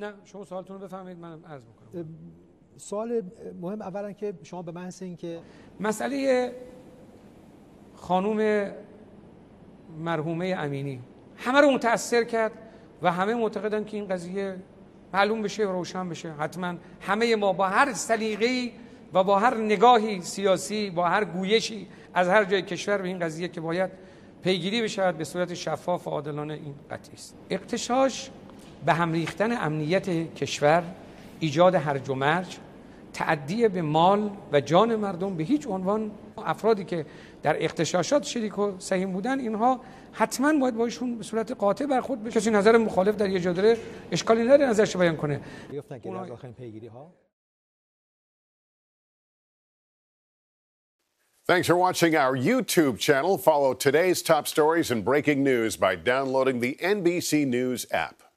نه شما سوالتون رو بفهمید منم عرض می‌کنم. سوال مهم اولا که شما به من این که مسئله خانوم مرحومه امینی. همه رو متاثر کرد و همه معتقدن که این قضیه معلوم بشه و روشن بشه. حتما همه ما با هر سلیقه‌ای و با هر نگاهی سیاسی با هر گویشی از هر جای کشور به این قضیه که باید پیگیری بشود به صورت شفاف و عادلانه این قطعی است. اقتشاش به هم ریختن امنیت کشور ایجاد هرج و مرج تعدی به مال و جان مردم به هیچ عنوان افرادی که در اقتشاشات شریک و سهیم بودن اینها حتما باید با ایشون به صورت قاطع برخورد بشه کسی نظر مخالف در یه جا داره اشکالی نداره نظرش بیان کنه Thanks for watching our YouTube channel. Follow today's top stories and breaking news by downloading the NBC News app.